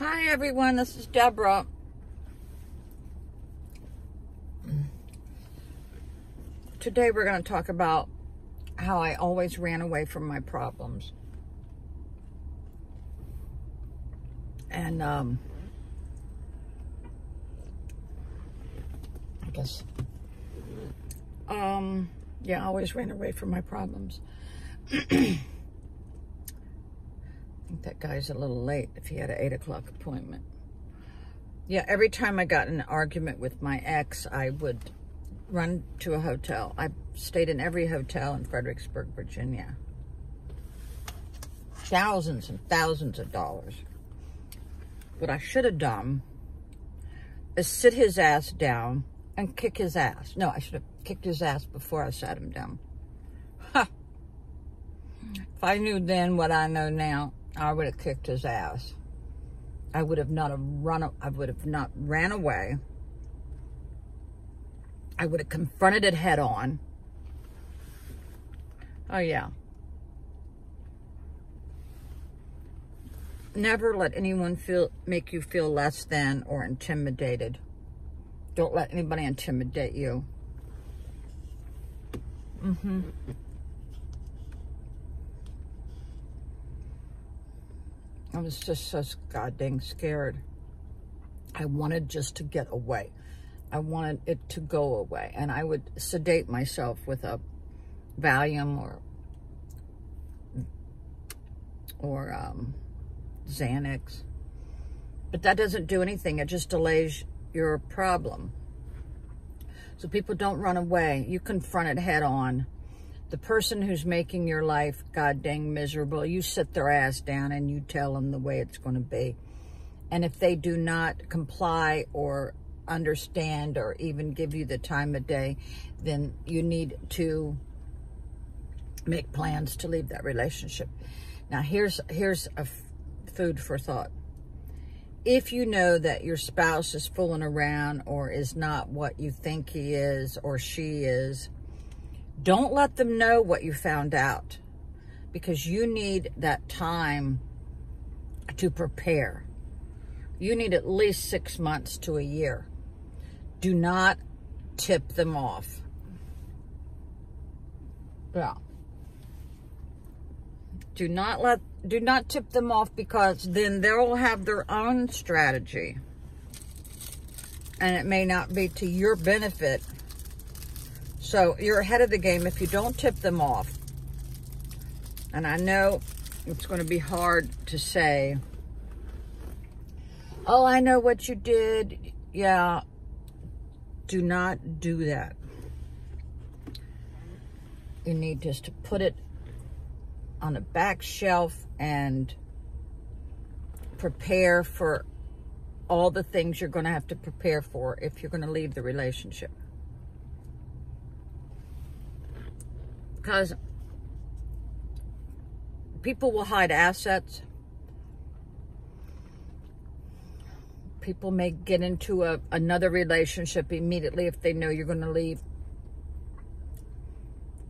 Hi, everyone. This is Deborah. Today, we're going to talk about how I always ran away from my problems. And, um, I guess, um, yeah, I always ran away from my problems. Think that guy's a little late if he had an 8 o'clock appointment. Yeah, every time I got in an argument with my ex, I would run to a hotel. I stayed in every hotel in Fredericksburg, Virginia. Thousands and thousands of dollars. What I should have done is sit his ass down and kick his ass. No, I should have kicked his ass before I sat him down. Ha! If I knew then what I know now, I would have kicked his ass. I would have not have run. I would have not ran away. I would have confronted it head on. Oh yeah. Never let anyone feel make you feel less than or intimidated. Don't let anybody intimidate you. Mm-hmm. I was just so goddamn scared. I wanted just to get away. I wanted it to go away. And I would sedate myself with a Valium or or um, Xanax. But that doesn't do anything. It just delays your problem. So people don't run away. You confront it head on. The person who's making your life god dang miserable, you sit their ass down and you tell them the way it's going to be. And if they do not comply or understand or even give you the time of day, then you need to make plans to leave that relationship. Now, here's here's a food for thought. If you know that your spouse is fooling around or is not what you think he is or she is, don't let them know what you found out because you need that time to prepare. You need at least six months to a year. Do not tip them off. Yeah. Do not let do not tip them off because then they'll have their own strategy. And it may not be to your benefit. So you're ahead of the game if you don't tip them off. And I know it's going to be hard to say, oh, I know what you did. Yeah, do not do that. You need just to put it on a back shelf and prepare for all the things you're going to have to prepare for if you're going to leave the relationship. Because people will hide assets. People may get into a, another relationship immediately if they know you're going to leave.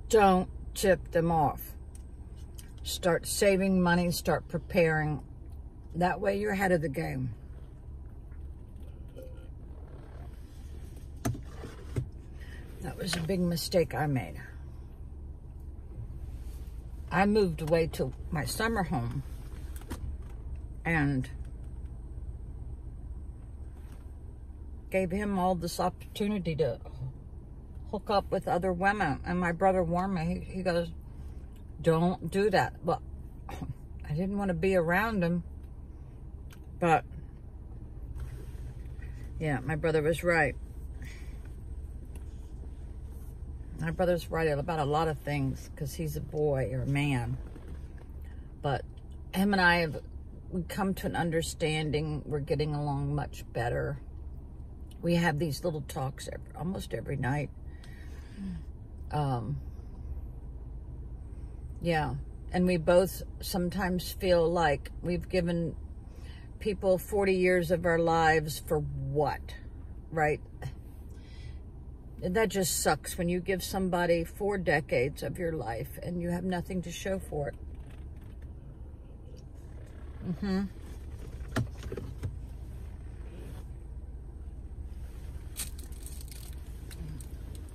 Don't tip them off start saving money, start preparing. That way you're ahead of the game. That was a big mistake I made. I moved away to my summer home and gave him all this opportunity to hook up with other women. And my brother warned me. He, he goes, don't do that. Well, I didn't want to be around him, but yeah, my brother was right. My brother's right about a lot of things because he's a boy or a man. But him and I have we come to an understanding. We're getting along much better. We have these little talks every, almost every night. Um, yeah. And we both sometimes feel like we've given people 40 years of our lives for what? Right? that just sucks when you give somebody four decades of your life and you have nothing to show for it. Mm-hmm.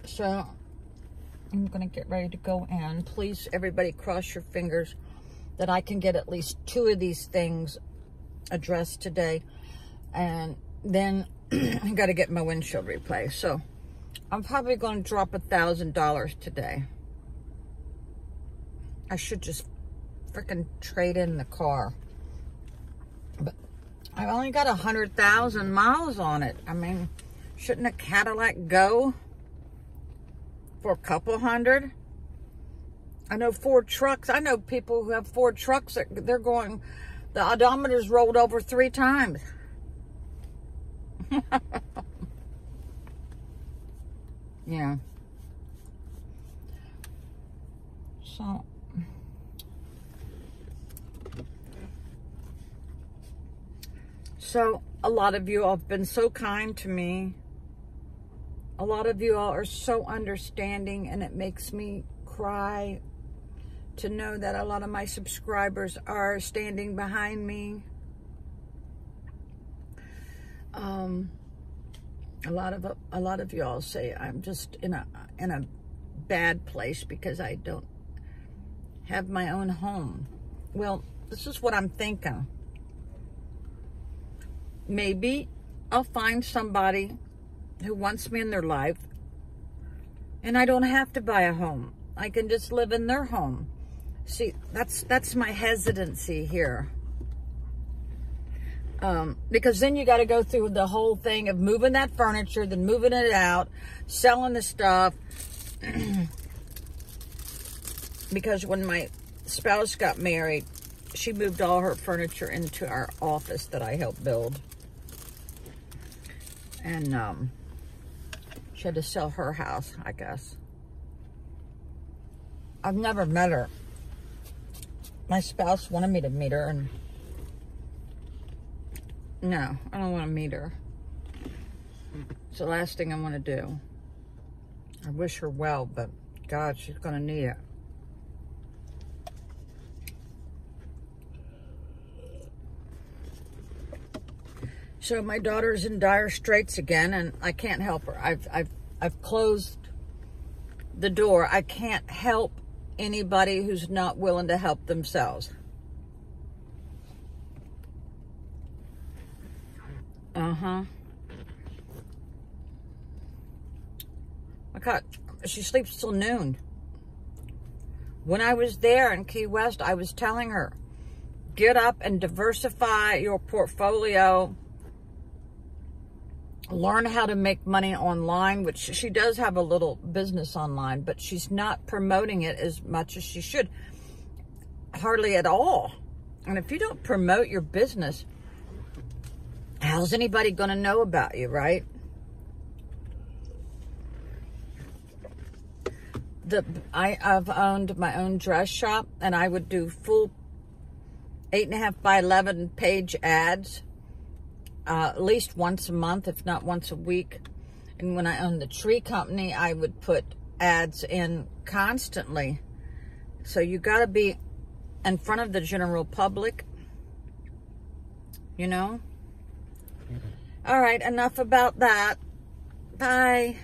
So I'm going to get ready to go in. Please, everybody, cross your fingers that I can get at least two of these things addressed today. And then I got to get my windshield replaced. So I'm probably going to drop a $1,000 today. I should just freaking trade in the car. But I've only got a 100,000 miles on it. I mean, shouldn't a Cadillac go for a couple hundred? I know Ford trucks. I know people who have Ford trucks that they're going, the odometer's rolled over three times. yeah. So. So, a lot of you all have been so kind to me. A lot of you all are so understanding, and it makes me cry to know that a lot of my subscribers are standing behind me. Um, a lot of a lot of y'all say I'm just in a in a bad place because I don't have my own home. Well, this is what I'm thinking. Maybe I'll find somebody who wants me in their life and I don't have to buy a home. I can just live in their home. See, that's that's my hesitancy here. Um, because then you got to go through the whole thing of moving that furniture, then moving it out, selling the stuff. because when my spouse got married, she moved all her furniture into our office that I helped build. And um, she had to sell her house, I guess. I've never met her my spouse wanted me to meet her and no, I don't want to meet her. It's the last thing I want to do. I wish her well, but God, she's going to need it. So my daughter's in dire straits again, and I can't help her. I've, I've, I've closed the door. I can't help anybody who's not willing to help themselves. Uh-huh. I got, she sleeps till noon. When I was there in Key West, I was telling her, get up and diversify your portfolio learn how to make money online, which she does have a little business online, but she's not promoting it as much as she should. Hardly at all. And if you don't promote your business, how's anybody going to know about you, right? The I, I've owned my own dress shop, and I would do full eight and a half by 11 page ads uh, at least once a month, if not once a week. And when I owned the tree company, I would put ads in constantly. So you got to be in front of the general public, you know? All right, enough about that. Bye.